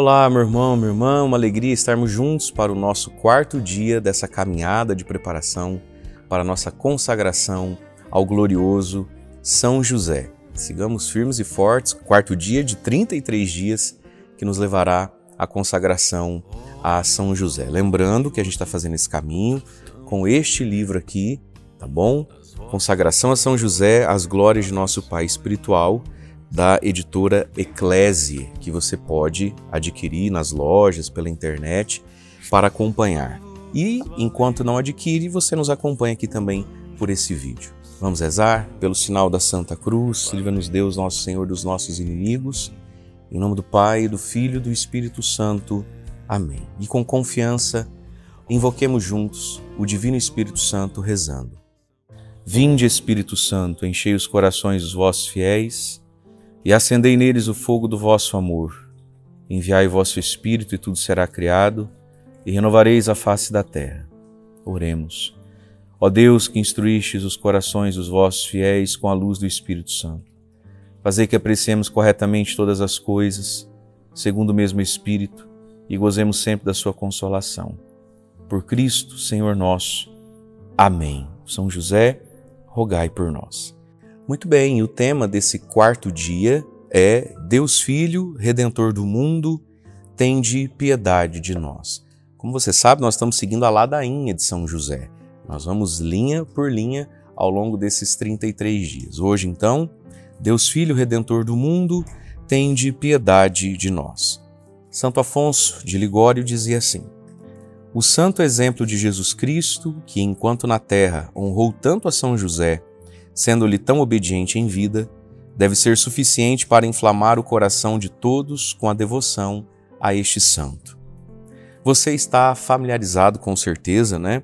Olá, meu irmão, minha irmã, uma alegria estarmos juntos para o nosso quarto dia dessa caminhada de preparação para a nossa consagração ao glorioso São José. Sigamos firmes e fortes, quarto dia de 33 dias que nos levará à consagração a São José. Lembrando que a gente está fazendo esse caminho com este livro aqui, tá bom? Consagração a São José, as glórias de nosso Pai espiritual da editora Eclésia, que você pode adquirir nas lojas, pela internet, para acompanhar. E enquanto não adquire, você nos acompanha aqui também por esse vídeo. Vamos rezar pelo sinal da Santa Cruz, livra-nos Deus, nosso Senhor, dos nossos inimigos. Em nome do Pai, do Filho e do Espírito Santo. Amém. E com confiança, invoquemos juntos o Divino Espírito Santo rezando. Vinde, Espírito Santo, enchei os corações dos vossos fiéis e acendei neles o fogo do vosso amor. Enviai vosso Espírito e tudo será criado, e renovareis a face da terra. Oremos. Ó Deus que instruístes os corações dos vossos fiéis com a luz do Espírito Santo, fazei que apreciemos corretamente todas as coisas, segundo o mesmo Espírito, e gozemos sempre da sua consolação. Por Cristo, Senhor nosso. Amém. São José, rogai por nós. Muito bem, o tema desse quarto dia é Deus Filho, Redentor do mundo, tende piedade de nós. Como você sabe, nós estamos seguindo a ladainha de São José. Nós vamos linha por linha ao longo desses 33 dias. Hoje, então, Deus Filho, Redentor do mundo, tende piedade de nós. Santo Afonso de Ligório dizia assim: O santo exemplo de Jesus Cristo, que enquanto na terra honrou tanto a São José sendo-lhe tão obediente em vida, deve ser suficiente para inflamar o coração de todos com a devoção a este santo. Você está familiarizado com certeza, né,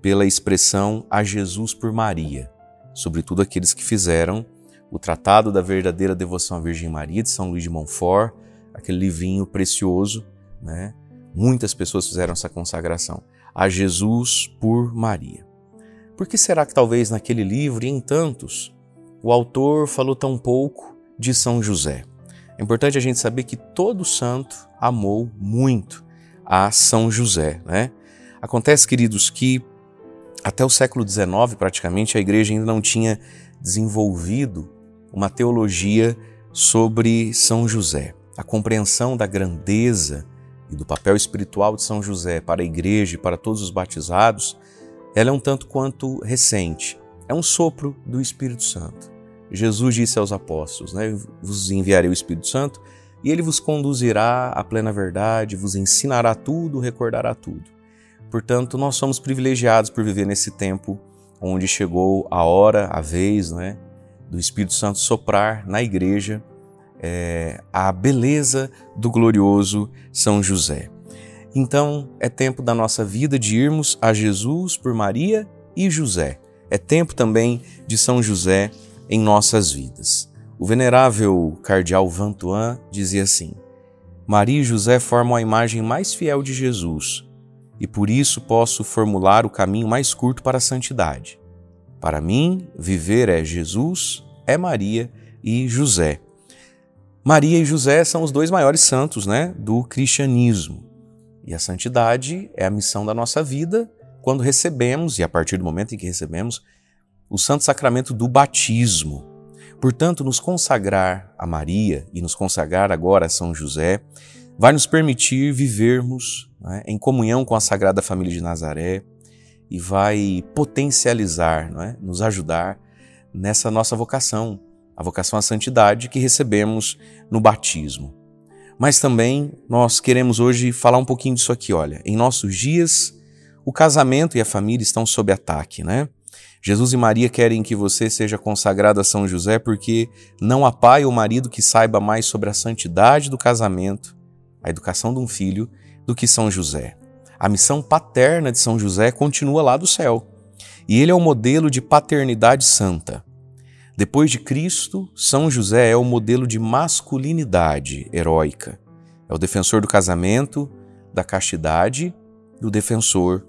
pela expressão a Jesus por Maria, sobretudo aqueles que fizeram o Tratado da Verdadeira Devoção à Virgem Maria de São Luís de Montfort, aquele livrinho precioso, né? Muitas pessoas fizeram essa consagração a Jesus por Maria. Por que será que talvez naquele livro e em tantos o autor falou tão pouco de São José? É importante a gente saber que todo santo amou muito a São José, né? Acontece, queridos, que até o século XIX, praticamente, a igreja ainda não tinha desenvolvido uma teologia sobre São José. A compreensão da grandeza e do papel espiritual de São José para a igreja e para todos os batizados ela é um tanto quanto recente. É um sopro do Espírito Santo. Jesus disse aos apóstolos, né, vos enviarei o Espírito Santo e ele vos conduzirá à plena verdade, vos ensinará tudo, recordará tudo. Portanto, nós somos privilegiados por viver nesse tempo onde chegou a hora, a vez, né, do Espírito Santo soprar na igreja é, a beleza do glorioso São José. Então é tempo da nossa vida de irmos a Jesus por Maria e José. É tempo também de São José em nossas vidas. O venerável cardeal Vantuan dizia assim: Maria e José formam a imagem mais fiel de Jesus, e por isso posso formular o caminho mais curto para a santidade. Para mim, viver é Jesus, é Maria e José. Maria e José são os dois maiores santos né, do cristianismo. E a santidade é a missão da nossa vida quando recebemos, e a partir do momento em que recebemos, o santo sacramento do batismo. Portanto, nos consagrar a Maria e nos consagrar agora a São José vai nos permitir vivermos né, em comunhão com a Sagrada Família de Nazaré e vai potencializar, é, nos ajudar nessa nossa vocação, a vocação à santidade que recebemos no batismo. Mas também nós queremos hoje falar um pouquinho disso aqui, olha. Em nossos dias, o casamento e a família estão sob ataque, né? Jesus e Maria querem que você seja consagrado a São José porque não há pai ou marido que saiba mais sobre a santidade do casamento, a educação de um filho, do que São José. A missão paterna de São José continua lá do céu. E ele é o modelo de paternidade santa. Depois de Cristo, São José é o modelo de masculinidade heróica. É o defensor do casamento, da castidade, do defensor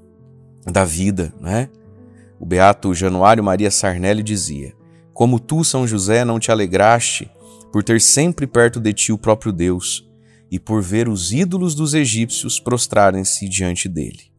da vida, né? O beato Januário Maria Sarnelli dizia: Como tu, São José, não te alegraste por ter sempre perto de ti o próprio Deus, e por ver os ídolos dos egípcios prostrarem-se diante dele.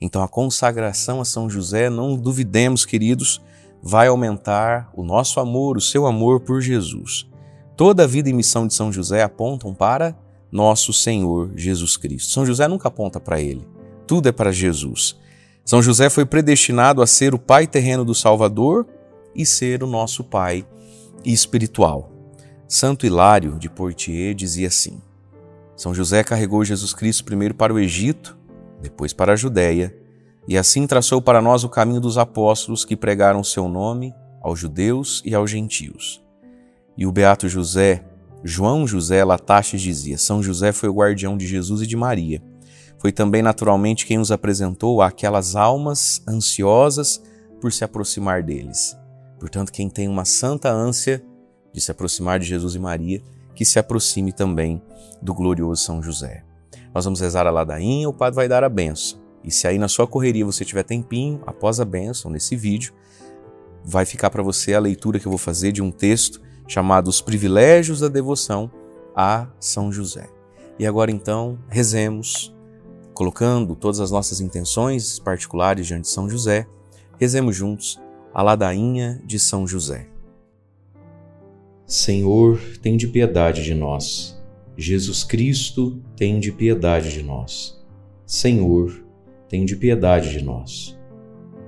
Então a consagração a São José, não duvidemos, queridos, vai aumentar o nosso amor, o seu amor por Jesus. Toda a vida e missão de São José apontam para nosso Senhor Jesus Cristo. São José nunca aponta para ele, tudo é para Jesus. São José foi predestinado a ser o pai terreno do Salvador e ser o nosso pai espiritual. Santo Hilário de Poitiers dizia assim: São José carregou Jesus Cristo primeiro para o Egito, depois para a Judéia, e assim traçou para nós o caminho dos apóstolos que pregaram seu nome aos judeus e aos gentios. E o beato José, João José Lataches dizia: São José foi o guardião de Jesus e de Maria. Foi também naturalmente quem os apresentou àquelas almas ansiosas por se aproximar deles. Portanto, quem tem uma santa ânsia de se aproximar de Jesus e Maria, que se aproxime também do glorioso São José. Nós vamos rezar a ladainha, o padre vai dar a benção. E se aí na sua correria você tiver tempinho, após a benção, nesse vídeo, vai ficar para você a leitura que eu vou fazer de um texto chamado Os Privilégios da Devoção a São José. E agora então, rezemos, colocando todas as nossas intenções particulares diante de São José, rezemos juntos a ladainha de São José. Senhor, tem de piedade de nós. Jesus Cristo, tem de piedade de nós. Senhor, tem de piedade de nós.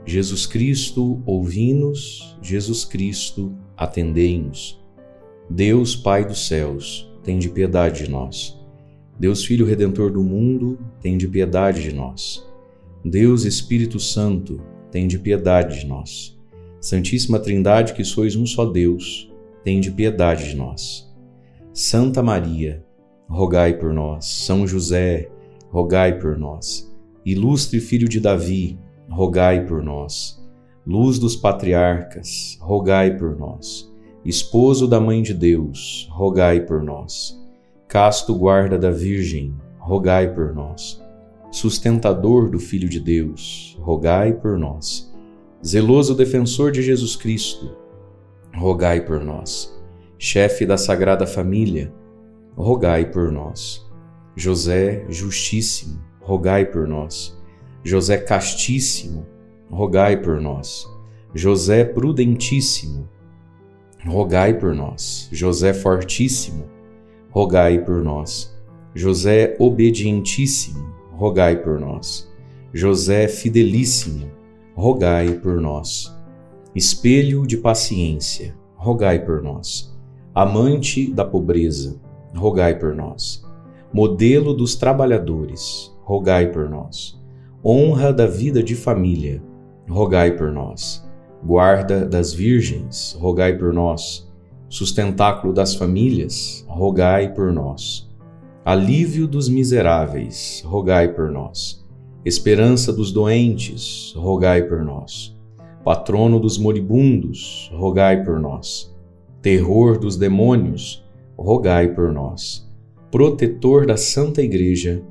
Jesus Cristo, ouvi-nos, Jesus Cristo, atendei-nos. Deus, Pai dos céus, tem de piedade de nós. Deus Filho Redentor do mundo, tem de piedade de nós. Deus Espírito Santo, tem de piedade de nós. Santíssima Trindade, que sois um só Deus, tem de piedade de nós. Santa Maria, rogai por nós. São José, rogai por nós. Ilustre Filho de Davi, rogai por nós. Luz dos patriarcas, rogai por nós. Esposo da Mãe de Deus, rogai por nós. Casto guarda da Virgem, rogai por nós. Sustentador do Filho de Deus, rogai por nós. Zeloso defensor de Jesus Cristo, rogai por nós. Chefe da Sagrada Família, rogai por nós. José Justíssimo, rogai por nós. José Castíssimo, rogai por nós. José Prudentíssimo, rogai por nós. José Fortíssimo, rogai por nós. José Obedientíssimo, rogai por nós. José Fidelíssimo, rogai por nós. Espelho de paciência, rogai por nós. Amante da pobreza, rogai por nós. Modelo dos trabalhadores, rogai por nós. Honra da vida de família, rogai por nós guarda das virgens, rogai por nós. Sustentáculo das famílias, rogai por nós. Alívio dos miseráveis, rogai por nós. Esperança dos doentes, rogai por nós. Patrono dos moribundos, rogai por nós. Terror dos demônios, rogai por nós. Protetor da Santa Igreja,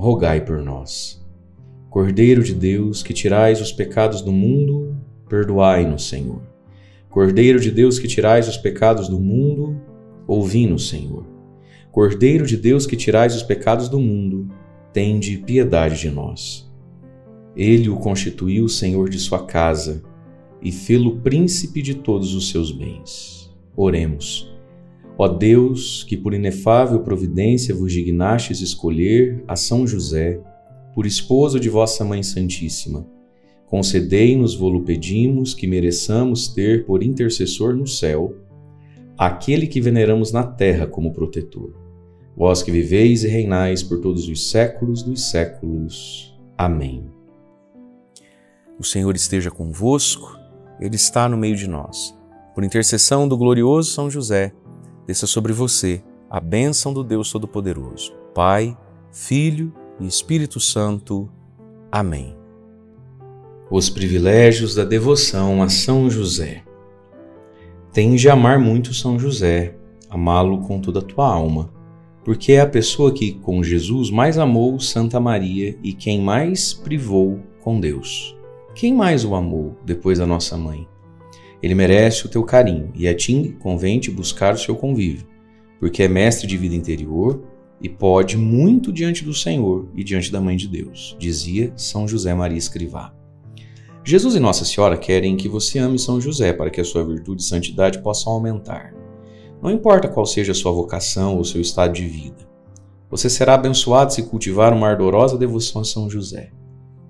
rogai por nós. Cordeiro de Deus, que tirais os pecados do mundo, perdoai-nos, Senhor. Cordeiro de Deus que tirais os pecados do mundo, ouvi-nos, Senhor. Cordeiro de Deus que tirais os pecados do mundo, tende piedade de nós. Ele o constituiu Senhor de sua casa e fê-lo príncipe de todos os seus bens. Oremos. Ó Deus, que por inefável providência vos dignastes escolher a São José por esposo de vossa Mãe Santíssima, Concedei-nos, vos pedimos, que mereçamos ter por intercessor no céu aquele que veneramos na terra como protetor. Vós que viveis e reinais por todos os séculos dos séculos. Amém. O Senhor esteja convosco, Ele está no meio de nós. Por intercessão do glorioso São José, desça sobre você a bênção do Deus Todo-Poderoso, Pai, Filho e Espírito Santo. Amém os privilégios da devoção a São José. Tende a amar muito São José, amá-lo com toda a tua alma, porque é a pessoa que, com Jesus, mais amou Santa Maria e quem mais privou com Deus. Quem mais o amou depois da nossa mãe? Ele merece o teu carinho e a ti convém te buscar o seu convívio, porque é mestre de vida interior, e pode muito diante do Senhor e diante da Mãe de Deus, dizia São José Maria Escrivá. Jesus e Nossa Senhora querem que você ame São José para que a sua virtude e santidade possam aumentar. Não importa qual seja a sua vocação ou seu estado de vida. Você será abençoado se cultivar uma ardorosa devoção a São José.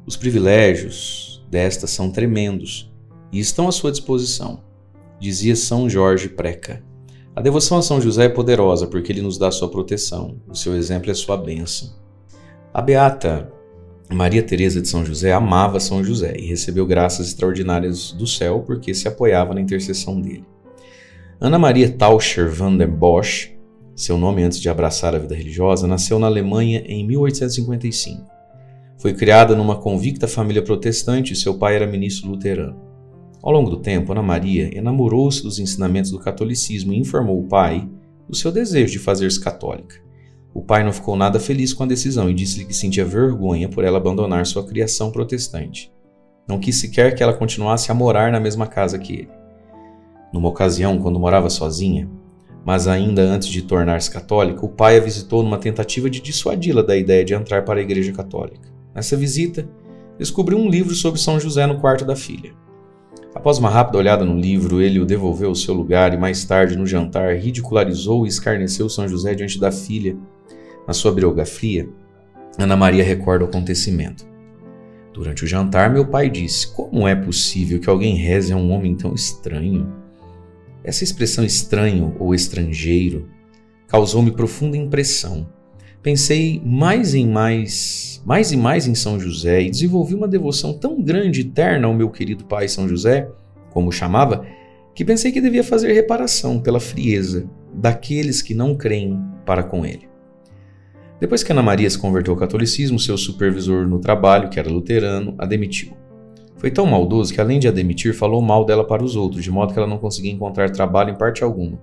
Os privilégios desta são tremendos e estão à sua disposição, dizia São Jorge Preca. A devoção a São José é poderosa porque ele nos dá sua proteção, o seu exemplo é sua bênção. A beata Maria Teresa de São José amava São José e recebeu graças extraordinárias do céu porque se apoiava na intercessão dele. Ana Maria Tauscher van der Bosch, seu nome antes de abraçar a vida religiosa, nasceu na Alemanha em 1855. Foi criada numa convicta família protestante e seu pai era ministro luterano. Ao longo do tempo, Ana Maria enamorou-se dos ensinamentos do catolicismo e informou o pai do seu desejo de fazer-se católica. O pai não ficou nada feliz com a decisão e disse-lhe que sentia vergonha por ela abandonar sua criação protestante. Não quis sequer que ela continuasse a morar na mesma casa que ele. Numa ocasião, quando morava sozinha, mas ainda antes de tornar-se católica, o pai a visitou numa tentativa de dissuadi-la da ideia de entrar para a Igreja Católica. Nessa visita, descobriu um livro sobre São José no quarto da filha. Após uma rápida olhada no livro, ele o devolveu ao seu lugar e mais tarde, no jantar, ridicularizou e escarneceu São José diante da filha. Na sua biografia, Ana Maria recorda o acontecimento. Durante o jantar, meu pai disse: Como é possível que alguém reze a um homem tão estranho? Essa expressão estranho ou estrangeiro causou-me profunda impressão. Pensei mais em mais mais e mais em São José e desenvolvi uma devoção tão grande e terna ao meu querido pai São José, como o chamava, que pensei que devia fazer reparação pela frieza daqueles que não creem para com ele. Depois que Ana Maria se converteu ao catolicismo, seu supervisor no trabalho, que era luterano, a demitiu. Foi tão maldoso que, além de a demitir, falou mal dela para os outros, de modo que ela não conseguia encontrar trabalho em parte alguma.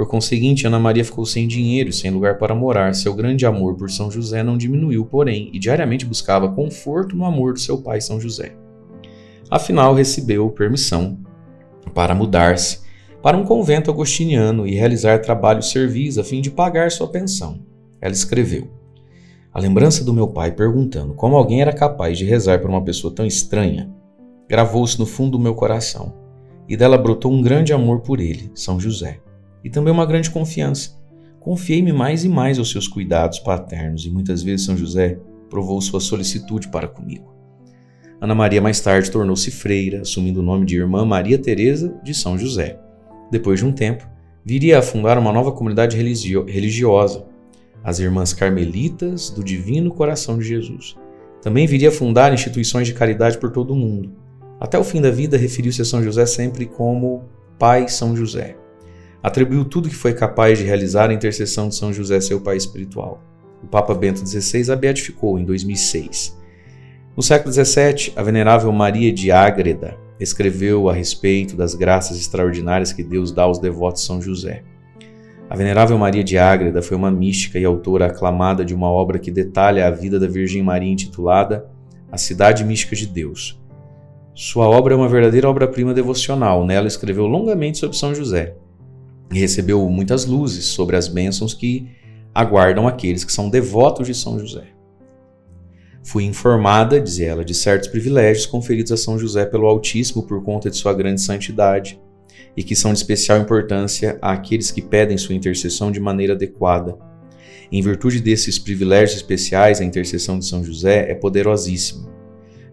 Por conseguinte, Ana Maria ficou sem dinheiro e sem lugar para morar. Seu grande amor por São José não diminuiu, porém, e diariamente buscava conforto no amor do seu pai São José. Afinal, recebeu permissão para mudar-se para um convento agostiniano e realizar trabalhos servis a fim de pagar sua pensão. Ela escreveu: A lembrança do meu pai perguntando como alguém era capaz de rezar por uma pessoa tão estranha gravou-se no fundo do meu coração, e dela brotou um grande amor por ele, São José e também uma grande confiança. Confiei-me mais e mais aos seus cuidados paternos e muitas vezes São José provou sua solicitude para comigo. Ana Maria mais tarde tornou-se freira, assumindo o nome de Irmã Maria Teresa de São José. Depois de um tempo, viria a fundar uma nova comunidade religio religiosa, as Irmãs Carmelitas do Divino Coração de Jesus. Também viria a fundar instituições de caridade por todo o mundo. Até o fim da vida, referiu-se a São José sempre como Pai São José atribuiu tudo que foi capaz de realizar à intercessão de São José, seu pai espiritual. O Papa Bento XVI a beatificou em 2006. No século XVII, a venerável Maria de Ágreda escreveu a respeito das graças extraordinárias que Deus dá aos devotos de São José. A venerável Maria de Ágreda foi uma mística e autora aclamada de uma obra que detalha a vida da Virgem Maria intitulada A Cidade Mística de Deus. Sua obra é uma verdadeira obra-prima devocional. Nela escreveu longamente sobre São José, e recebeu muitas luzes sobre as bênçãos que aguardam aqueles que são devotos de São José. Fui informada, dizia ela, de certos privilégios conferidos a São José pelo Altíssimo por conta de sua grande santidade e que são de especial importância àqueles que pedem sua intercessão de maneira adequada. Em virtude desses privilégios especiais, a intercessão de São José é poderosíssima.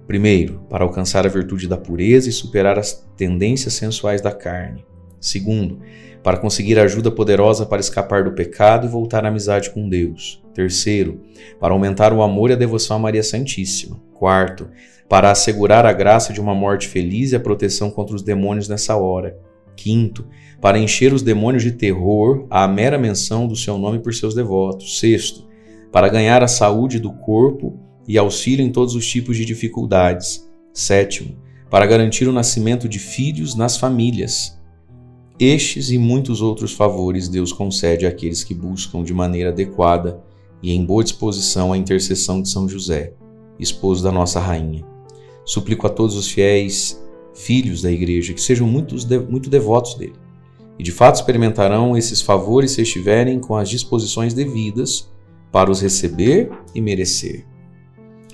Primeiro, para alcançar a virtude da pureza e superar as tendências sensuais da carne. Segundo, para conseguir ajuda poderosa para escapar do pecado e voltar à amizade com Deus. Terceiro, para aumentar o amor e a devoção a Maria Santíssima. Quarto, para assegurar a graça de uma morte feliz e a proteção contra os demônios nessa hora. Quinto, para encher os demônios de terror à mera menção do seu nome por seus devotos. Sexto, para ganhar a saúde do corpo e auxílio em todos os tipos de dificuldades. Sétimo, para garantir o nascimento de filhos nas famílias. Estes e muitos outros favores Deus concede àqueles que buscam de maneira adequada e em boa disposição a intercessão de São José, esposo da nossa rainha. Suplico a todos os fiéis, filhos da igreja, que sejam muito, muito devotos dele. E de fato experimentarão esses favores se estiverem com as disposições devidas para os receber e merecer.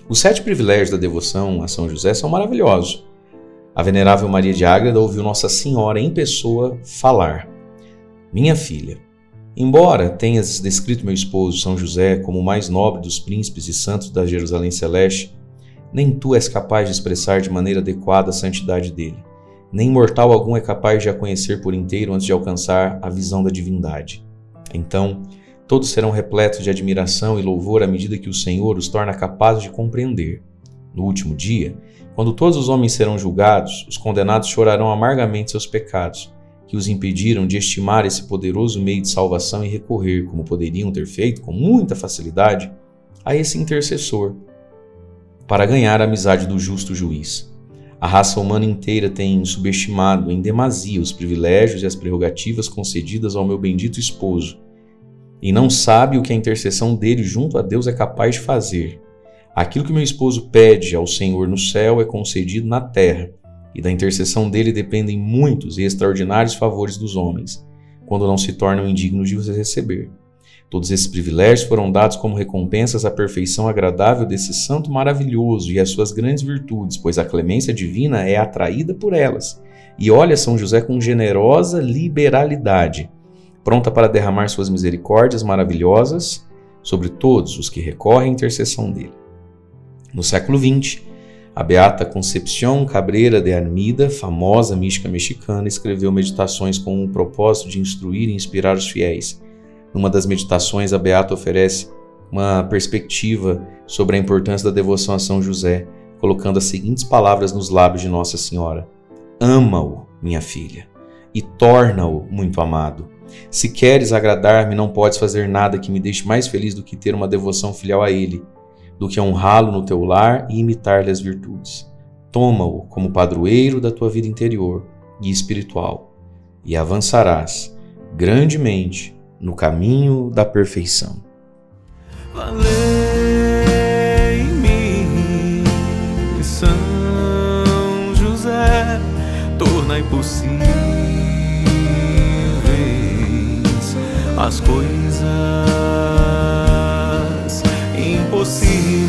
Os sete privilégios da devoção a São José são maravilhosos. A venerável Maria de Ágreda ouviu Nossa Senhora em pessoa falar: Minha filha, embora tenhas descrito meu esposo São José como o mais nobre dos príncipes e santos da Jerusalém Celeste, nem tu és capaz de expressar de maneira adequada a santidade dele. Nem mortal algum é capaz de a conhecer por inteiro antes de alcançar a visão da divindade. Então, todos serão repletos de admiração e louvor à medida que o Senhor os torna capazes de compreender. No último dia, quando todos os homens serão julgados, os condenados chorarão amargamente seus pecados, que os impediram de estimar esse poderoso meio de salvação e recorrer, como poderiam ter feito com muita facilidade, a esse intercessor para ganhar a amizade do justo juiz. A raça humana inteira tem subestimado em demasia os privilégios e as prerrogativas concedidas ao meu bendito esposo, e não sabe o que a intercessão dele junto a Deus é capaz de fazer. Aquilo que meu esposo pede ao Senhor no céu é concedido na terra, e da intercessão dele dependem muitos e extraordinários favores dos homens, quando não se tornam indignos de os receber. Todos esses privilégios foram dados como recompensas à perfeição agradável desse santo maravilhoso e às suas grandes virtudes, pois a clemência divina é atraída por elas. E olha São José com generosa liberalidade, pronta para derramar suas misericórdias maravilhosas sobre todos os que recorrem à intercessão dele. No século XX, a beata Concepción Cabrera de Armida, famosa mística mexicana, escreveu meditações com o propósito de instruir e inspirar os fiéis. Numa das meditações, a Beata oferece uma perspectiva sobre a importância da devoção a São José, colocando as seguintes palavras nos lábios de Nossa Senhora: Ama-o, minha filha, e torna-o muito amado. Se queres agradar-me, não podes fazer nada que me deixe mais feliz do que ter uma devoção filial a Ele, do que honrá-lo no teu lar e imitar-lhe as virtudes. Toma-o como padroeiro da tua vida interior e espiritual, e avançarás grandemente no caminho da perfeição. Valei-me, São José, tornai possíveis as coisas impossíveis.